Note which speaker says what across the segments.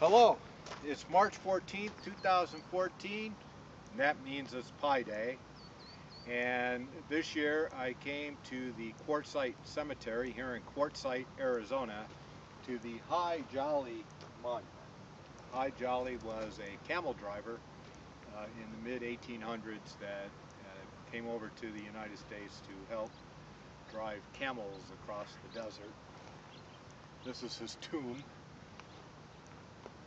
Speaker 1: Hello, it's March 14th, 2014, and that means it's Pi Day. And this year I came to the Quartzsite Cemetery here in Quartzsite, Arizona, to the Hi Jolly Monument. Hi Jolly was a camel driver uh, in the mid 1800s that uh, came over to the United States to help drive camels across the desert. This is his tomb.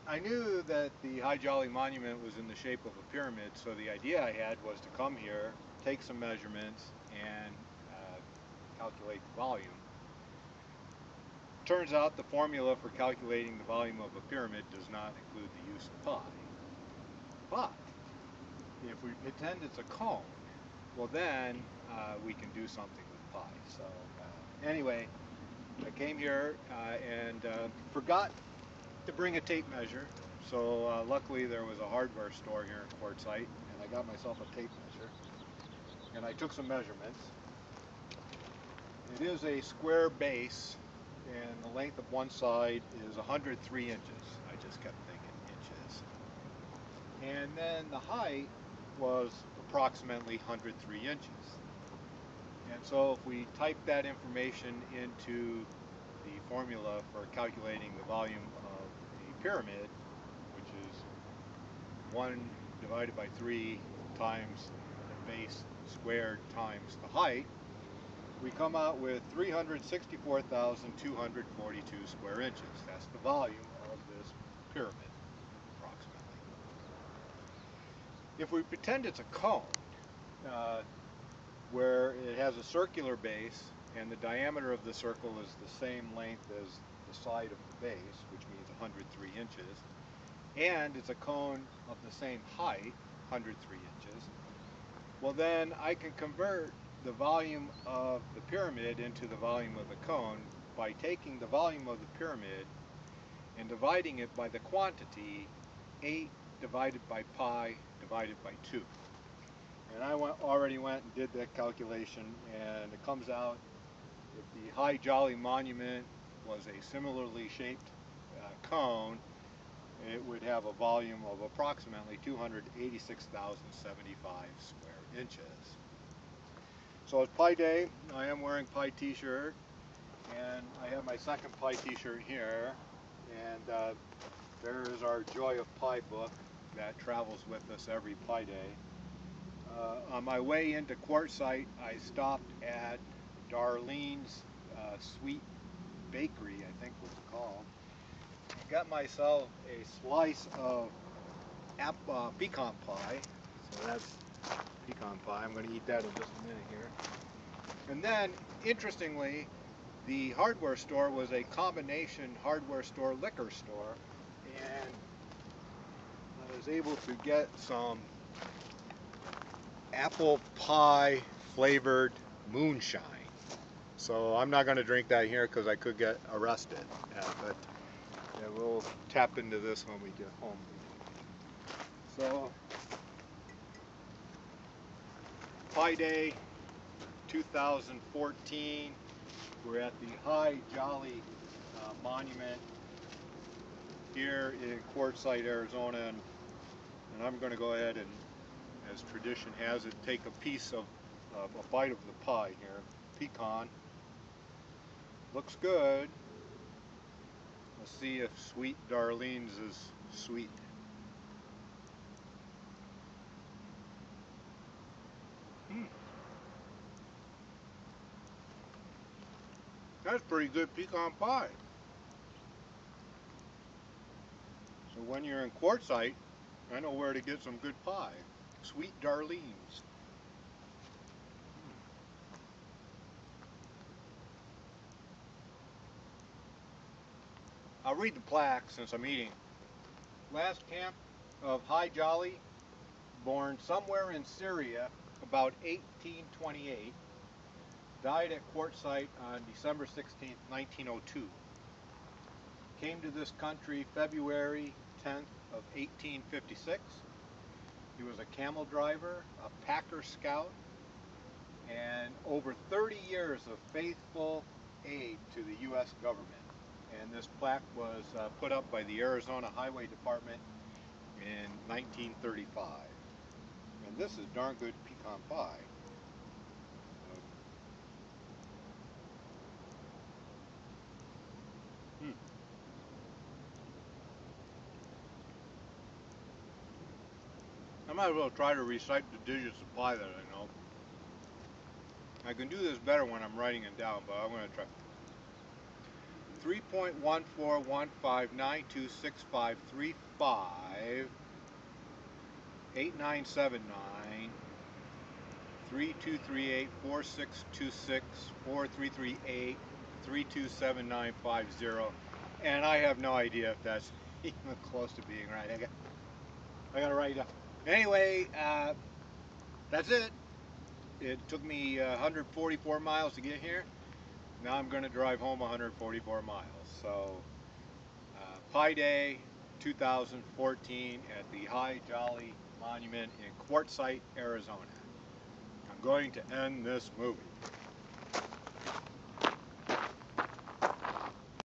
Speaker 1: I knew that the Hi Jolly Monument was in the shape of a pyramid, so the idea I had was to come here, take some measurements, and uh, calculate the volume. Turns out the formula for calculating the volume of a pyramid does not include the use of pi. But if we pretend it's a cone, well then uh, we can do something with pi. So uh, anyway, I came here uh, and uh, forgot to bring a tape measure. So uh, luckily there was a hardware store here in Quartzsite and I got myself a tape measure and I took some measurements. It is a square base and the length of one side is 103 inches. I just kept thinking inches. And then the height was approximately 103 inches. And so if we type that information into the formula for calculating the volume pyramid, which is 1 divided by 3 times the base squared times the height, we come out with 364,242 square inches. That's the volume of this pyramid, approximately. If we pretend it's a cone, uh, where it has a circular base and the diameter of the circle is the same length as the side of the base, which means 103 inches, and it's a cone of the same height, 103 inches, well then I can convert the volume of the pyramid into the volume of the cone by taking the volume of the pyramid and dividing it by the quantity 8 divided by pi divided by 2. And I went, already went and did that calculation and it comes out if the Hi Jolly Monument was a similarly shaped cone, it would have a volume of approximately 286,075 square inches. So it's Pi Day. I am wearing Pi t-shirt and I have my second Pi t-shirt here and uh, there is our Joy of Pi book that travels with us every Pi Day. Uh, on my way into Quartzsite, I stopped at Darlene's uh, Sweet Bakery, I think was called. Got myself a slice of uh, pecan pie. So that's pecan pie. I'm going to eat that in just a minute here. And then, interestingly, the hardware store was a combination hardware store liquor store. And I was able to get some apple pie flavored moonshine. So I'm not going to drink that here because I could get arrested. Yeah, but tap into this when we get home. So, Pi Day 2014. We're at the Hi Jolly uh, Monument here in Quartzsite, Arizona, and, and I'm going to go ahead and, as tradition has it, take a piece of uh, a bite of the pie here, pecan. Looks good. Let's see if Sweet Darlene's is sweet. Hmm. That's pretty good pecan pie. So when you're in Quartzsite, I know where to get some good pie. Sweet Darlene's. I'll read the plaque since I'm eating. Last camp of Hi Jolly, born somewhere in Syria about 1828, died at Quartzsite on December 16, 1902. Came to this country February 10th of 1856. He was a camel driver, a packer scout, and over 30 years of faithful aid to the U.S. government and this plaque was uh, put up by the Arizona Highway Department in 1935. And this is darn good pecan pie. Hmm. I might as well try to recite the digits of pi that I know. I can do this better when I'm writing it down, but I'm going to try. 3.1415926535 8979 3238 4626 4338 327950 and I have no idea if that's even close to being right. I got I got to write it down. Anyway, uh, that's it. It took me uh, 144 miles to get here. Now I'm going to drive home 144 miles. So, uh, Pi Day 2014 at the Hi Jolly Monument in Quartzsite, Arizona. I'm going to end this movie.